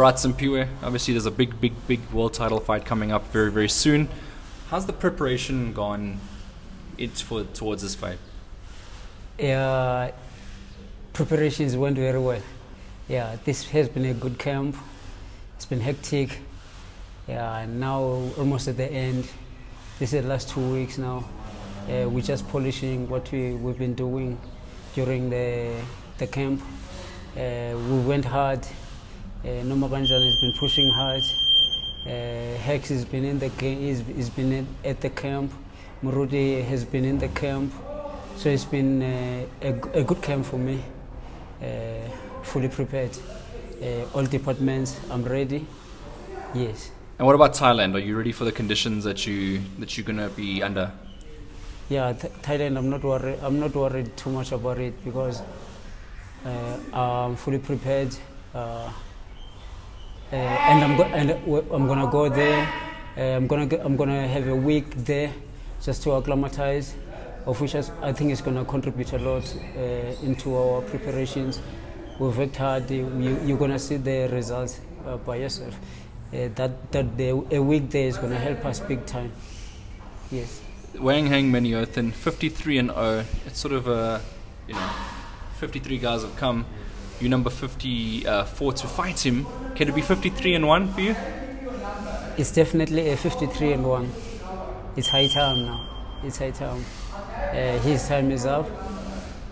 Right, Simpiwe. Obviously, there's a big, big, big world title fight coming up very, very soon. How's the preparation gone? It's for towards this fight. Yeah, preparations went very well. Yeah, this has been a good camp. It's been hectic. Yeah, and now almost at the end. This is the last two weeks now. Uh, we're just polishing what we, we've been doing during the, the camp. Uh, we went hard. Uh, Noma Kanjana has been pushing hard. Uh, Hex has been in the game. He's, he's been in, at the camp. Moruti has been in the camp. So it's been uh, a, a good camp for me. Uh, fully prepared. Uh, all departments, I'm ready. Yes. And what about Thailand? Are you ready for the conditions that you that you're gonna be under? Yeah, th- Thailand. I'm not worried. I'm not worried too much about it because uh, I'm fully prepared, uh, uh, and I'm go- and w- I'm gonna go there. Uh, I'm gonna g- I'm gonna have a week there just to acclimatize, of which I think is gonna contribute a lot uh, into our preparations. We've worked hard. You, you're gonna see the results uh, by yourself. Uh, that that the, a week there is gonna help us big time. Yes. Wanheng Menayothin, 53 and 0. It's sort of a, you know, 53 guys have come. You number 54 to fight him. Can it be 53 and 1 for you? It's definitely a 53 and 1. It's high time now. It's high time. Uh, his time is up.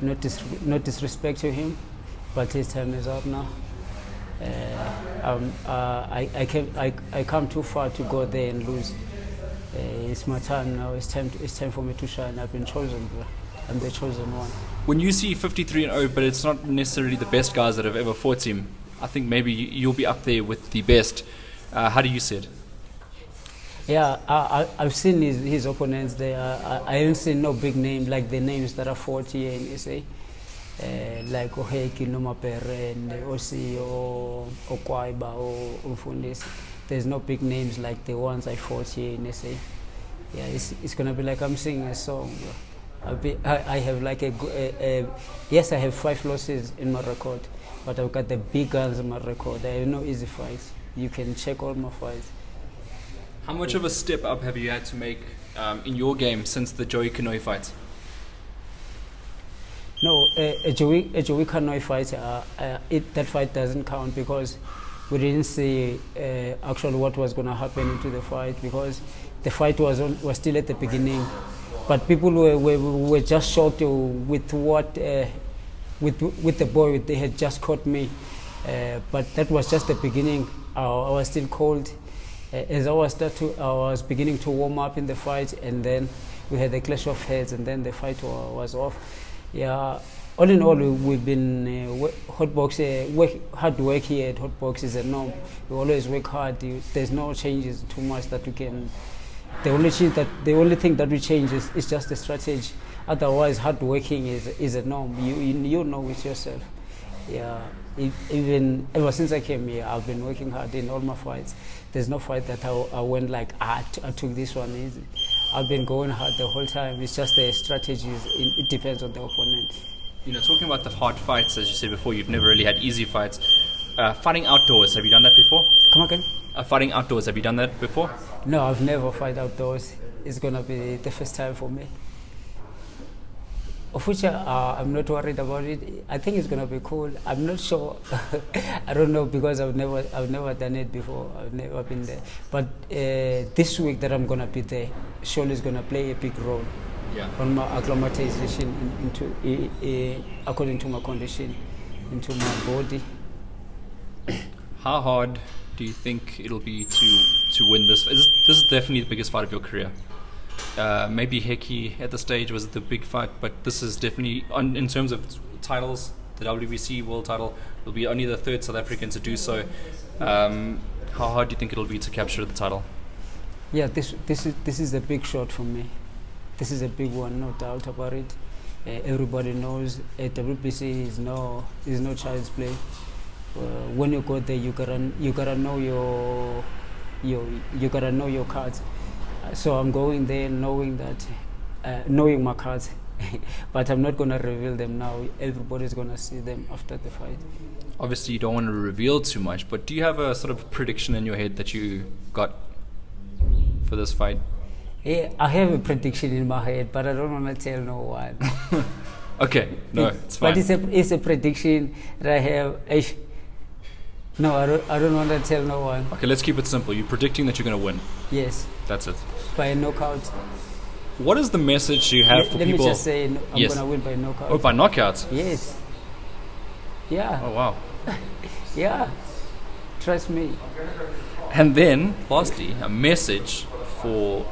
Not, dis- not disrespect to him, but his time is up now. Uh, um, uh, I, I, came, I, I come too far to go there and lose. Uh, it's my time now. It's time, to, it's time for me to shine. I've been chosen, bro. I'm the chosen one. When you see 53 and 0, but it's not necessarily the best guys that have ever fought him, I think maybe you- you'll be up there with the best. Uh, how do you see it? Yeah, I, I, I've seen his, his opponents there. I, I haven't seen no big name like the names that are 40 here in SA. Uh, like Oheki, Nomapere, and Osi, or Okwaiba, or Umfundis. There's no big names like the ones I fought here in SA. Yeah, it's, it's gonna be like I'm singing a song. Bro. I'll be, I, I have like a, a, a, yes, I have five losses in my record, but I've got the big guns in my record. I have no easy fights. You can check all my fights. How much of a step up have you had to make um, in your game since the Joey Kanoi fight? No, a, a Joey, a Joey Kanoi fight, uh, uh, it, that fight doesn't count because we didn't see uh, actually what was going to happen into the fight because the fight was, on, was still at the beginning. But people were, were, were just shocked with what, uh, with, with the boy, they had just caught me. Uh, but that was just the beginning. I, I was still cold. Uh, as I was, start to, I was beginning to warm up in the fight, and then we had a clash of heads, and then the fight was off. Yeah, all in all, we- we've been uh, hotbox uh, work, hard work here at hotbox is a norm. We always work hard. There's no changes too much that we can. The only change that the only thing that we change is, is just the strategy. Otherwise, hard working is is a norm. You you, know it yourself. Yeah, even ever since I came here, I've been working hard in all my fights. There's no fight that I, I went like ah, t- I took this one easy. I've been going hard the whole time. It's just the strategies. It, it depends on the opponent. You know, talking about the hard fights, as you said before, you've never really had easy fights. Uh, fighting outdoors, have you done that before? Come again? Uh, fighting outdoors, have you done that before? No, I've never fight outdoors. It's gonna be the first time for me. Of which uh, I'm not worried about it. I think it's gonna be cool. I'm not sure. I don't know because I've never I've never done it before. I've never been there. But uh, this week that I'm gonna be there, surely is gonna play a big role Yeah. on my acclimatization in, into according to my condition, into my body. How hard do you think it'll be to to win this? Is this, is definitely the biggest fight of your career. Uh, maybe Hekkie at the stage was the big fight, but this is definitely on, in terms of titles. The WBC world title will be only the third South African to do so. Um, how hard do you think it'll be to capture the title? Yeah, this this is this is a big shot for me. This is a big one, no doubt about it. Uh, everybody knows uh, WBC is no is no child's play. Uh, when you go there, you gotta you gotta know your your you gotta know your cards. So I'm going there knowing that uh, knowing my cards. but I'm not going to reveal them now. Everybody's going to see them after the fight. Obviously, you don't want to reveal too much, but do you have a sort of prediction in your head that you got for this fight? Yeah, I have a prediction in my head, but I don't want to tell no one. Okay, no, It- it's fine. But it's a, it's a prediction that I have. No, I don't, I don't want to tell no one. Okay, let's keep it simple. You're predicting that you're going to win. Yes, That's it. by a knockout. What is the message you have let for let people? me just say, no, I'm Yes. going to win by knockout. oh, by knockout. Yes. Yeah, Oh, wow. yeah. Trust me. And then, lastly, a message for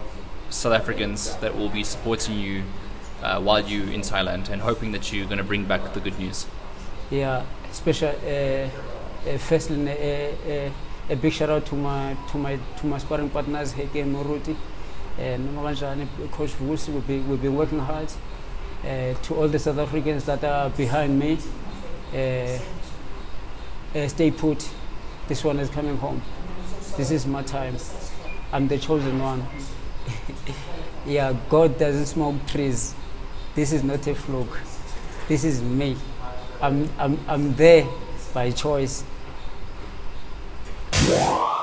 South Africans that will be supporting you uh, while you're in Thailand and hoping that you're going to bring back the good news. Yeah, special. Uh, uh, firstly, uh, uh, a big shout out to my to my to my sparring partners, Hekkie and Moruti, and Coach Vusi. We've been, we've been working hard. To all the South Africans that are behind me, stay put. This one is coming home. This is my time. I'm the chosen one. yeah, God doesn't smoke trees. This is not a fluke. This is me. I'm, I'm, I'm there by choice. Wow.